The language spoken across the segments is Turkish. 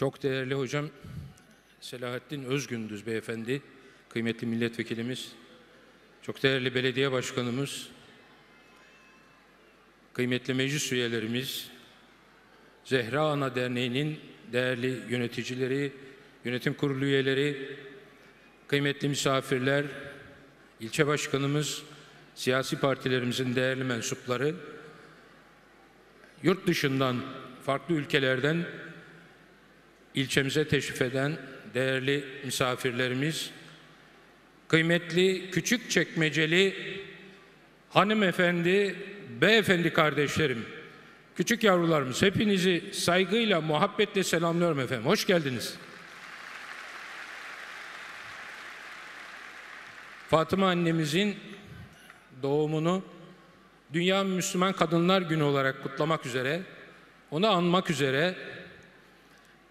Çok değerli hocam Selahattin Özgündüz beyefendi, kıymetli milletvekilimiz, çok değerli belediye başkanımız, kıymetli meclis üyelerimiz, Zehra Ana Derneği'nin değerli yöneticileri, yönetim kurulu üyeleri, kıymetli misafirler, ilçe başkanımız, siyasi partilerimizin değerli mensupları, yurt dışından, farklı ülkelerden ilçemize teşrif eden değerli misafirlerimiz, kıymetli küçük çekmeceli hanımefendi, beyefendi kardeşlerim, küçük yavrularımız hepinizi saygıyla, muhabbetle selamlıyorum efendim. Hoş geldiniz. Fatıma annemizin doğumunu Dünya Müslüman Kadınlar Günü olarak kutlamak üzere, onu anmak üzere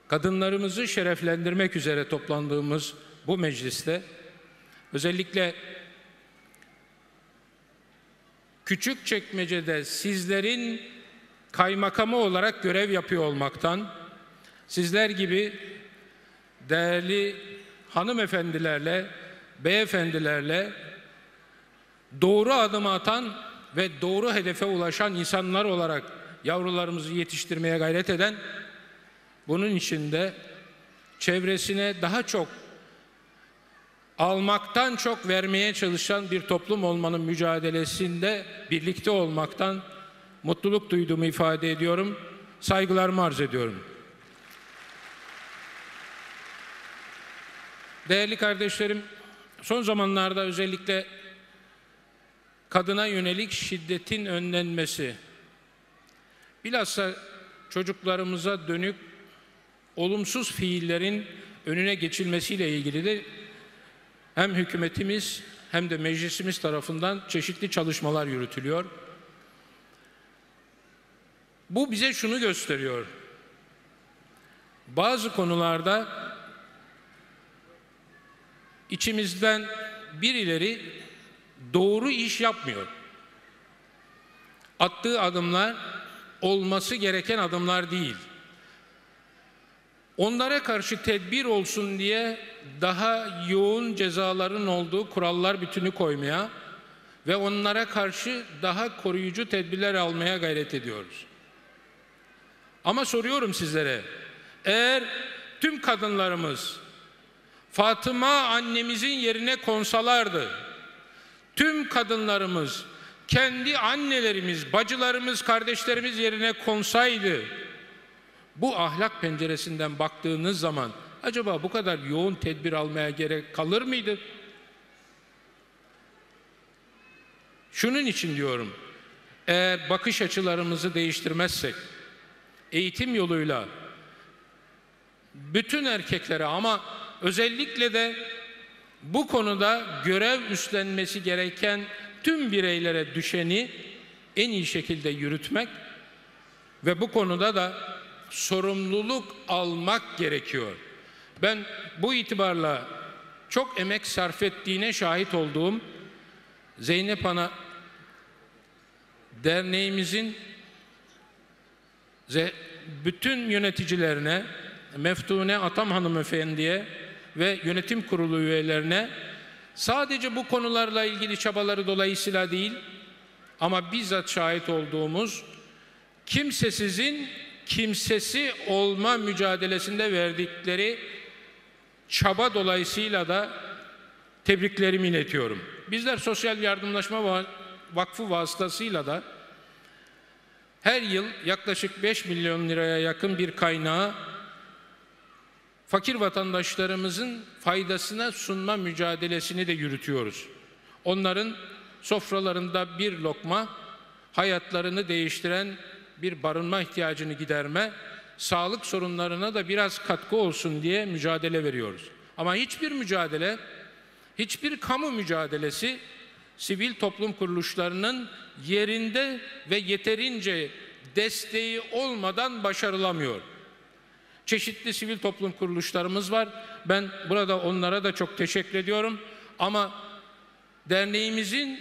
kadınlarımızı şereflendirmek üzere toplandığımız bu mecliste özellikle küçük çekmecede sizlerin kaymakamı olarak görev yapıyor olmaktan sizler gibi değerli hanımefendilerle, beyefendilerle doğru adım atan ve doğru hedefe ulaşan insanlar olarak yavrularımızı yetiştirmeye gayret eden bunun için de çevresine daha çok almaktan çok vermeye çalışan bir toplum olmanın mücadelesinde birlikte olmaktan mutluluk duyduğumu ifade ediyorum. Saygılarımı arz ediyorum. Değerli kardeşlerim, son zamanlarda özellikle kadına yönelik şiddetin önlenmesi, bilhassa çocuklarımıza dönük olumsuz fiillerin önüne geçilmesiyle ilgili de hem hükümetimiz hem de meclisimiz tarafından çeşitli çalışmalar yürütülüyor. Bu bize şunu gösteriyor. Bazı konularda içimizden birileri doğru iş yapmıyor. Attığı adımlar olması gereken adımlar değil. Onlara karşı tedbir olsun diye daha yoğun cezaların olduğu kurallar bütünü koymaya ve onlara karşı daha koruyucu tedbirler almaya gayret ediyoruz. Ama soruyorum sizlere, eğer tüm kadınlarımız Fatıma annemizin yerine konsalardı, tüm kadınlarımız kendi annelerimiz, bacılarımız, kardeşlerimiz yerine konsaydı, bu ahlak penceresinden baktığınız zaman acaba bu kadar yoğun tedbir almaya gerek kalır mıydı? Şunun için diyorum, eğer bakış açılarımızı değiştirmezsek, eğitim yoluyla bütün erkeklere ama özellikle de bu konuda görev üstlenmesi gereken tüm bireylere düşeni en iyi şekilde yürütmek ve bu konuda da sorumluluk almak gerekiyor. Ben bu itibarla çok emek sarf ettiğine şahit olduğum Zeynep Ana derneğimizin bütün yöneticilerine, Meftune Atam hanımefendiye ve yönetim kurulu üyelerine sadece bu konularla ilgili çabaları dolayısıyla değil ama bizzat şahit olduğumuz kimsesizin kimsesi olma mücadelesinde verdikleri çaba dolayısıyla da tebriklerimi iletiyorum. Bizler Sosyal Yardımlaşma Vakfı vasıtasıyla da her yıl yaklaşık 5 milyon liraya yakın bir kaynağı fakir vatandaşlarımızın faydasına sunma mücadelesini de yürütüyoruz. Onların sofralarında bir lokma hayatlarını değiştiren bir barınma ihtiyacını giderme, sağlık sorunlarına da biraz katkı olsun diye mücadele veriyoruz. Ama hiçbir mücadele, hiçbir kamu mücadelesi sivil toplum kuruluşlarının yerinde ve yeterince desteği olmadan başarılamıyor. Çeşitli sivil toplum kuruluşlarımız var. Ben burada onlara da çok teşekkür ediyorum. Ama derneğimizin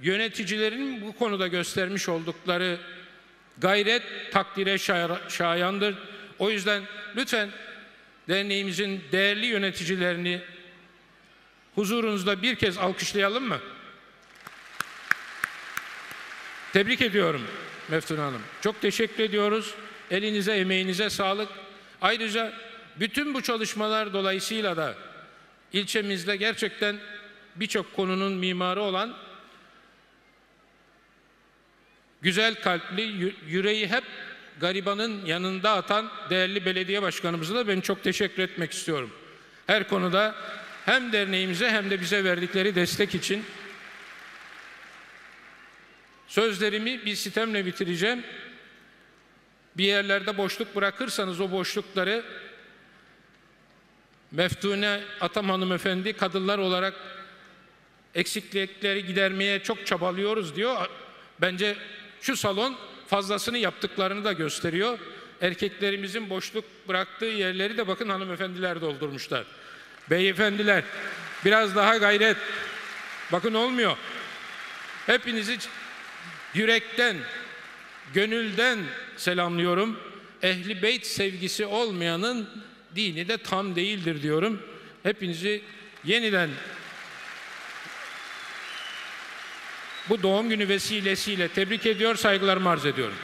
yöneticilerin bu konuda göstermiş oldukları Gayret takdire şayandır. O yüzden lütfen derneğimizin değerli yöneticilerini huzurunuzda bir kez alkışlayalım mı? Tebrik ediyorum Meftun Hanım. Çok teşekkür ediyoruz. Elinize, emeğinize sağlık. Ayrıca bütün bu çalışmalar dolayısıyla da ilçemizde gerçekten birçok konunun mimarı olan güzel kalpli, yü- yüreği hep garibanın yanında atan değerli belediye başkanımıza da ben çok teşekkür etmek istiyorum. Her konuda hem derneğimize hem de bize verdikleri destek için Sözlerimi bir sitemle bitireceğim. Bir yerlerde boşluk bırakırsanız o boşlukları Meftune Atam hanımefendi kadınlar olarak eksiklikleri gidermeye çok çabalıyoruz diyor. Bence şu salon fazlasını yaptıklarını da gösteriyor. Erkeklerimizin boşluk bıraktığı yerleri de bakın hanımefendiler doldurmuşlar. Beyefendiler biraz daha gayret. Bakın olmuyor. Hepinizi yürekten, gönülden selamlıyorum. Ehli beyt sevgisi olmayanın dini de tam değildir diyorum. Hepinizi yeniden bu doğum günü vesilesiyle tebrik ediyor, saygılarımı arz ediyorum.